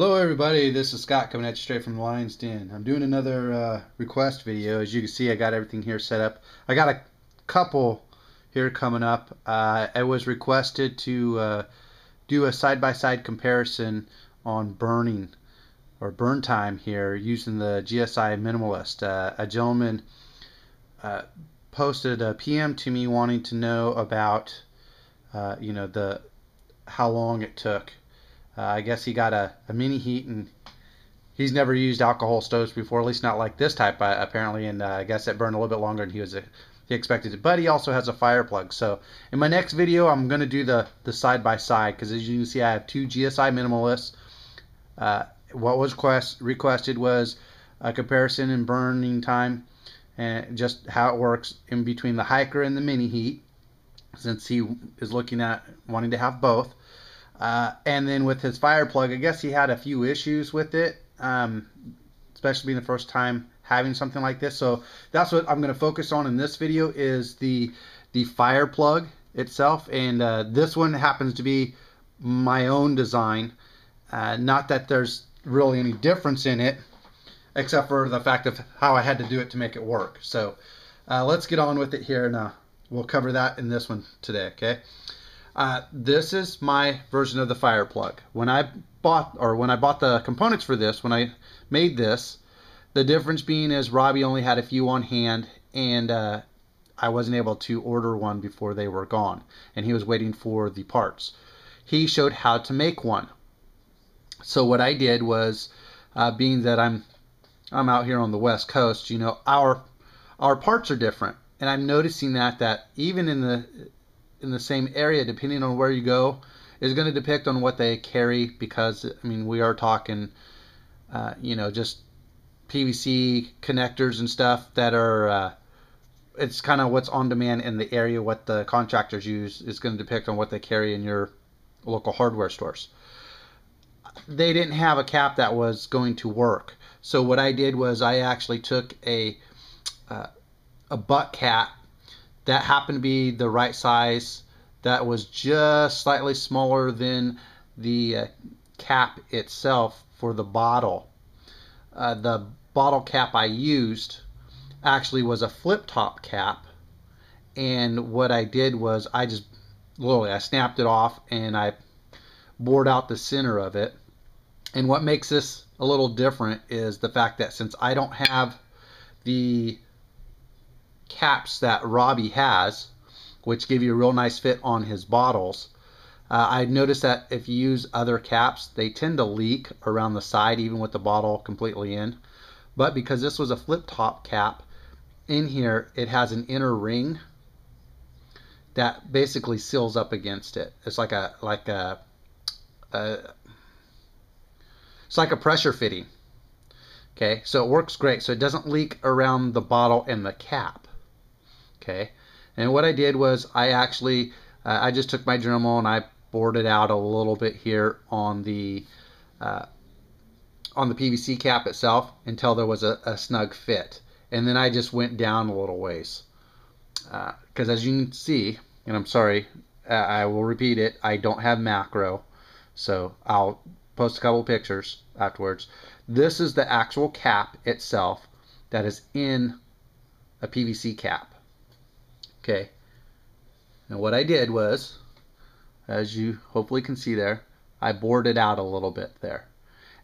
Hello everybody, this is Scott coming at you straight from the Lion's Den. I'm doing another uh, request video. As you can see, I got everything here set up. I got a couple here coming up. Uh, I was requested to uh, do a side-by-side -side comparison on burning or burn time here using the GSI Minimalist. Uh, a gentleman uh, posted a PM to me wanting to know about uh, you know the how long it took uh, I guess he got a, a mini heat and he's never used alcohol stoves before, at least not like this type uh, apparently. And uh, I guess it burned a little bit longer than he was uh, he expected it. But he also has a fire plug. So in my next video, I'm going to do the the side by side because as you can see, I have two GSI minimalists. Uh, what was quest, requested was a comparison in burning time and just how it works in between the hiker and the mini heat since he is looking at wanting to have both. Uh, and then with his fire plug, I guess he had a few issues with it, um, especially being the first time having something like this. So that's what I'm going to focus on in this video is the the fire plug itself. And uh, this one happens to be my own design. Uh, not that there's really any difference in it, except for the fact of how I had to do it to make it work. So uh, let's get on with it here now. We'll cover that in this one today, okay? Uh, this is my version of the fire plug. When I bought or when I bought the components for this, when I made this, the difference being is Robbie only had a few on hand and uh, I wasn't able to order one before they were gone and he was waiting for the parts. He showed how to make one. So what I did was, uh, being that I'm I'm out here on the west coast, you know, our our parts are different, and I'm noticing that that even in the in the same area, depending on where you go, is going to depict on what they carry because, I mean, we are talking, uh, you know, just PVC connectors and stuff that are, uh, it's kind of what's on demand in the area, what the contractors use is going to depict on what they carry in your local hardware stores. They didn't have a cap that was going to work. So what I did was I actually took a, uh, a butt cap that happened to be the right size that was just slightly smaller than the uh, cap itself for the bottle. Uh, the bottle cap I used actually was a flip top cap and what I did was I just literally I snapped it off and I bored out the center of it and what makes this a little different is the fact that since I don't have the caps that Robbie has, which give you a real nice fit on his bottles. Uh, I noticed that if you use other caps, they tend to leak around the side even with the bottle completely in. But because this was a flip top cap, in here it has an inner ring that basically seals up against it. It's like a like a, a it's like a pressure fitting. Okay, so it works great. So it doesn't leak around the bottle and the cap okay. And what I did was I actually uh, I just took my Dremel and I bored it out a little bit here on the uh, on the PVC cap itself until there was a, a, snug fit. And then I just went down a little ways. Because uh, as you can see and I'm sorry uh, I will repeat it I don't have macro. So I'll post a couple pictures afterwards. This is the actual cap itself that is in a PVC cap Okay. Now what I did was, as you hopefully can see there, I bored it out a little bit there.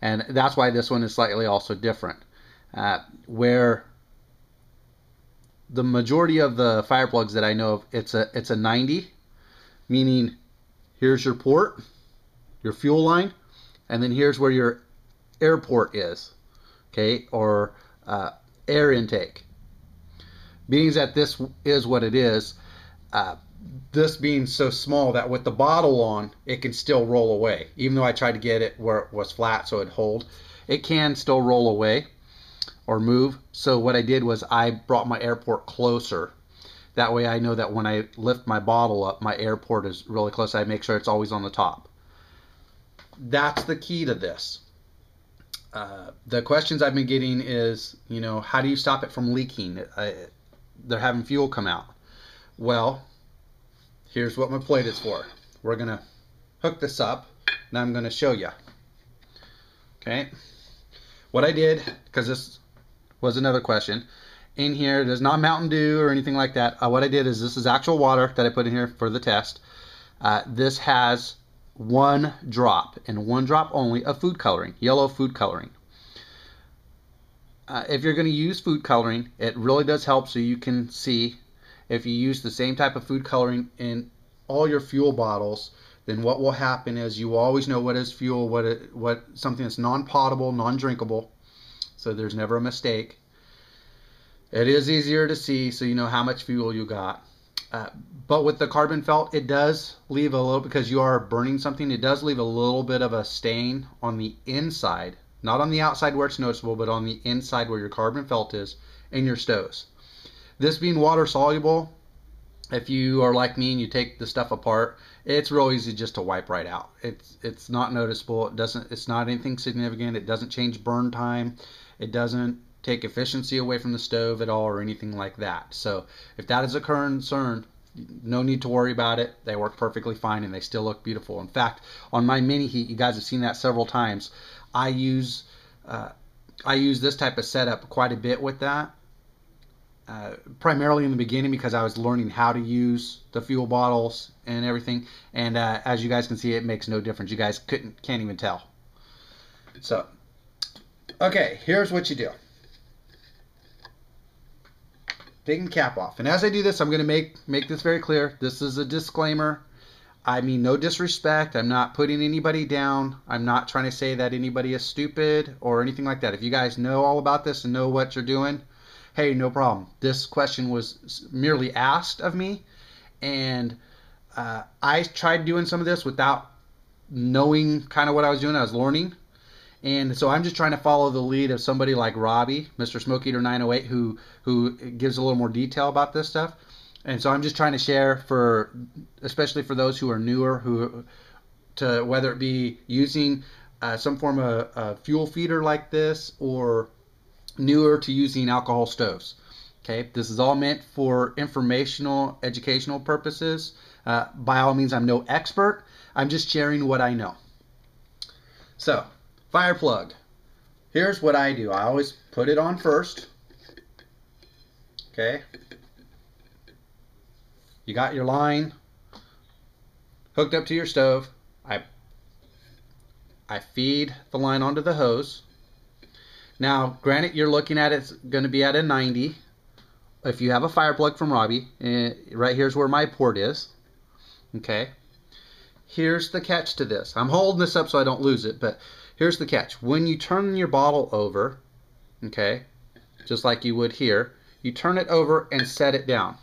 And that's why this one is slightly also different. Uh, where the majority of the fire plugs that I know of, it's a it's a 90, meaning here's your port, your fuel line, and then here's where your air port is, okay, or uh, air intake being that this is what it is, uh, this being so small that with the bottle on, it can still roll away. Even though I tried to get it where it was flat so it'd hold, it can still roll away or move. So what I did was I brought my airport closer. That way I know that when I lift my bottle up, my airport is really close. I make sure it's always on the top. That's the key to this. Uh, the questions I've been getting is, you know, how do you stop it from leaking? Uh, they're having fuel come out. Well, here's what my plate is for. We're going to hook this up and I'm going to show you. Okay. What I did, because this was another question, in here, there's not Mountain Dew or anything like that. Uh, what I did is this is actual water that I put in here for the test. Uh, this has one drop and one drop only of food coloring, yellow food coloring. Uh, if you're going to use food coloring, it really does help so you can see if you use the same type of food coloring in all your fuel bottles, then what will happen is you always know what is fuel, what it, what something that's non-potable, non-drinkable. So there's never a mistake. It is easier to see, so you know how much fuel you got. Uh, but with the carbon felt, it does leave a little because you are burning something. It does leave a little bit of a stain on the inside, not on the outside where it's noticeable, but on the inside where your carbon felt is in your stoves. This being water soluble, if you are like me and you take the stuff apart, it's real easy just to wipe right out. It's it's not noticeable. It doesn't. It's not anything significant. It doesn't change burn time. It doesn't take efficiency away from the stove at all or anything like that. So if that is a concern, no need to worry about it. They work perfectly fine and they still look beautiful. In fact, on my mini heat, you guys have seen that several times. I use uh, I use this type of setup quite a bit with that uh, primarily in the beginning because I was learning how to use the fuel bottles and everything. And uh, as you guys can see, it makes no difference. You guys couldn't can't even tell. So, okay, here's what you do. Taking the cap off, and as I do this, I'm going to make make this very clear. This is a disclaimer. I mean no disrespect. I'm not putting anybody down. I'm not trying to say that anybody is stupid or anything like that. If you guys know all about this and know what you're doing, hey, no problem. This question was merely asked of me, and uh, I tried doing some of this without knowing kind of what I was doing. I was learning. And so I'm just trying to follow the lead of somebody like Robbie, Mr. Smoke Eater 908, who who gives a little more detail about this stuff. And so I'm just trying to share for, especially for those who are newer, who to whether it be using uh, some form of a fuel feeder like this or newer to using alcohol stoves. Okay, this is all meant for informational, educational purposes. Uh, by all means, I'm no expert. I'm just sharing what I know. So, fire plug. Here's what I do. I always put it on first. Okay. You got your line hooked up to your stove. I I feed the line onto the hose. Now, granted, you're looking at it's going to be at a 90. If you have a fire plug from Robbie, uh, right here's where my port is. Okay. Here's the catch to this. I'm holding this up so I don't lose it, but here's the catch. When you turn your bottle over, okay, just like you would here, you turn it over and set it down.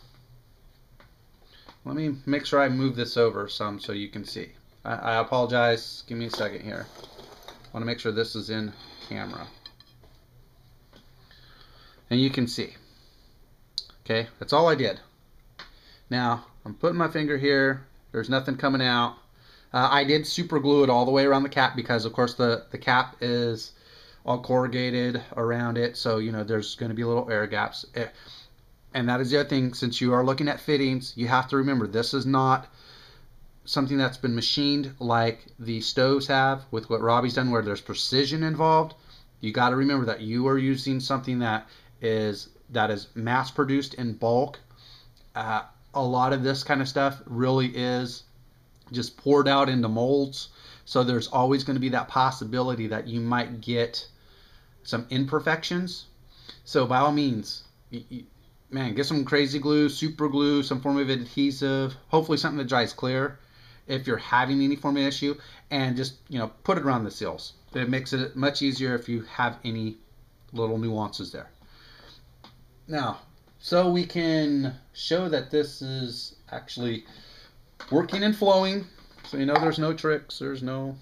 Let me make sure I move this over some so you can see. I, I apologize. Give me a second here. I want to make sure this is in camera and you can see. Okay, that's all I did. Now, I'm putting my finger here. There's nothing coming out. Uh, I did super glue it all the way around the cap because, of course, the, the cap is all corrugated around it. So, you know, there's going to be little air gaps. Eh, and that is the other thing. Since you are looking at fittings, you have to remember this is not something that's been machined like the stoves have with what Robbie's done where there's precision involved. You got to remember that you are using something that is that is mass produced in bulk. Uh, a lot of this kind of stuff really is just poured out into molds. So there's always going to be that possibility that you might get some imperfections. So by all means, man, get some crazy glue, super glue, some form of adhesive, hopefully something that dries clear if you're having any form of issue, and just you know put it around the seals. It makes it much easier if you have any little nuances there. Now, so we can show that this is actually working and flowing. So you know there's no tricks, there's no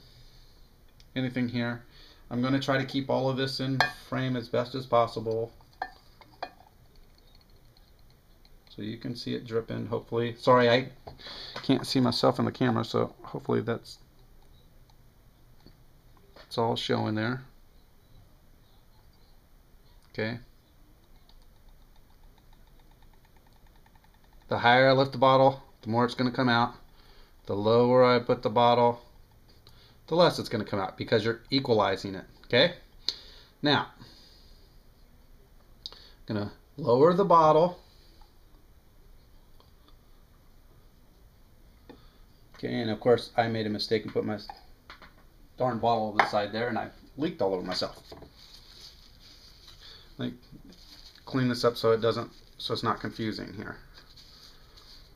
anything here. I'm going to try to keep all of this in frame as best as possible. So you can see it dripping, hopefully. Sorry, I can't see myself in the camera, so hopefully that's it's all showing there. Okay. The higher I lift the bottle, the more it's going to come out. The lower I put the bottle, the less it's going to come out because you're equalizing it. Okay? Now, I'm going to lower the bottle. Okay, and of course I made a mistake and put my darn bottle on the side there and I leaked all over myself. Like, clean this up so it doesn't, so it's not confusing here.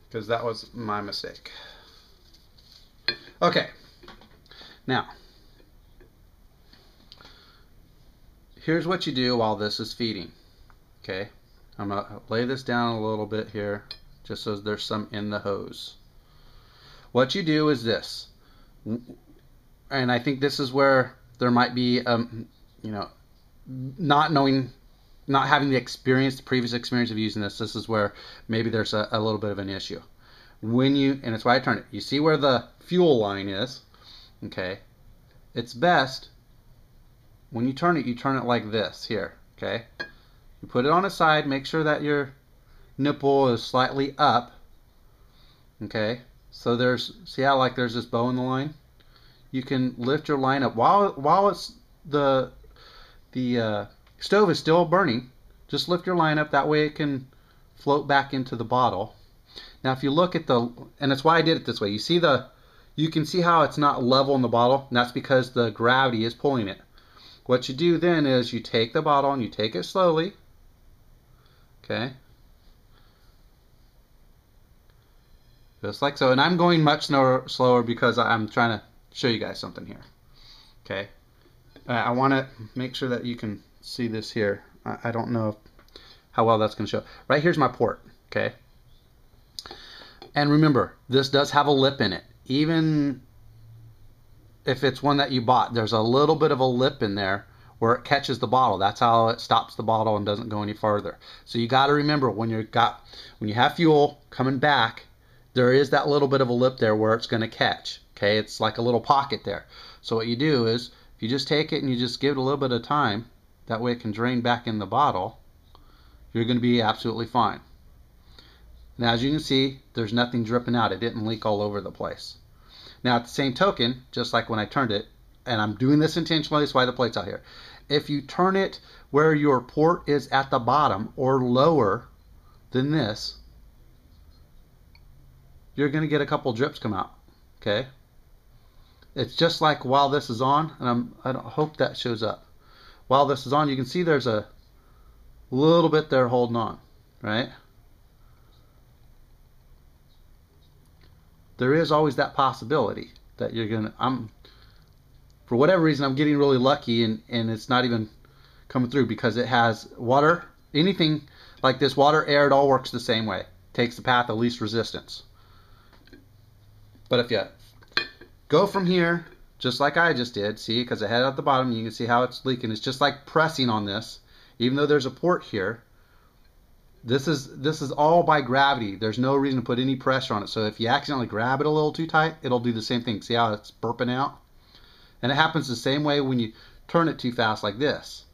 Because that was my mistake. Okay, now, here's what you do while this is feeding. Okay, I'm to lay this down a little bit here just so there's some in the hose. What you do is this, and I think this is where there might be, um, you know, not knowing, not having the experience, the previous experience of using this. This is where maybe there's a, a little bit of an issue. When you, and it's why I turn it. You see where the fuel line is, okay? It's best when you turn it, you turn it like this here, okay? You put it on its side, make sure that your nipple is slightly up, okay? So there's, see how like there's this bow in the line? You can lift your line up while while it's the the uh, stove is still burning. Just lift your line up that way it can float back into the bottle. Now if you look at the and that's why I did it this way. You see the you can see how it's not level in the bottle. And that's because the gravity is pulling it. What you do then is you take the bottle and you take it slowly. Okay. Just like so. And I'm going much slower, slower because I'm trying to show you guys something here. Okay, uh, I want to make sure that you can see this here. I, I don't know how well that's going to show. Right here's my port. Okay, and remember this does have a lip in it. Even if it's one that you bought, there's a little bit of a lip in there where it catches the bottle. That's how it stops the bottle and doesn't go any further. So you got to remember when you got when you have fuel coming back there is that little bit of a lip there where it's going to catch. Okay, it's like a little pocket there. So what you do is, if you just take it and you just give it a little bit of time, that way it can drain back in the bottle, you're going to be absolutely fine. Now as you can see, there's nothing dripping out. It didn't leak all over the place. Now at the same token, just like when I turned it, and I'm doing this intentionally, that's why the plate's out here. If you turn it where your port is at the bottom or lower than this, you're going to get a couple drips come out. Okay? It's just like while this is on, and I'm, I hope that shows up. While this is on, you can see there's a little bit there holding on, right? There is always that possibility that you're going to, I'm, for whatever reason, I'm getting really lucky and, and it's not even coming through because it has water, anything like this, water, air, it all works the same way. Takes the path of least resistance. But if you go from here, just like I just did, see, because I had it at the bottom, you can see how it's leaking. It's just like pressing on this, even though there's a port here. This is this is all by gravity. There's no reason to put any pressure on it. So if you accidentally grab it a little too tight, it'll do the same thing. See how it's burping out? And it happens the same way when you turn it too fast like this.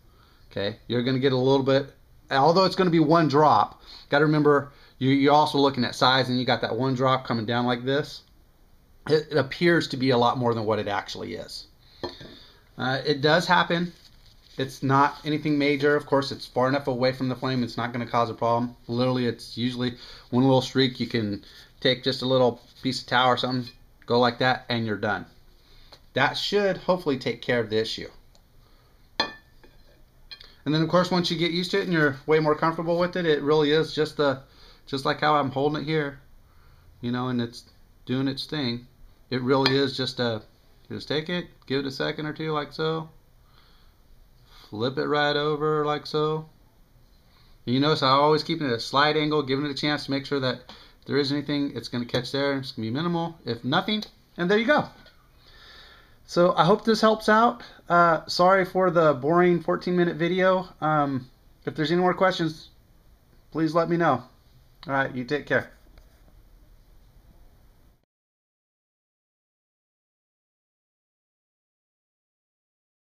Okay, you're going to get a little bit, although it's going to be one drop. Got to remember, you, you're also looking at size, and you got that one drop coming down like this it, appears to be a lot more than what it actually is. Uh, it does happen. It's not anything major. Of course, it's far enough away from the flame. It's not going to cause a problem. Literally, it's usually one little streak. You can take just a little piece of towel or something, go like that, and you're done. That should hopefully take care of the issue. And then, of course, once you get used to it and you're way more comfortable with it, it really is just the, just like how I'm holding it here, you know, and it's doing its thing it really is just a just take it give it a second or two like so flip it right over like so. You notice I always keep it at a slight angle giving it a chance to make sure that if there is anything it's going to catch there. It's going to be minimal if nothing and there you go. So I hope this helps out. Uh, sorry for the boring 14 minute video. Um, if there's any more questions please let me know. Alright you take care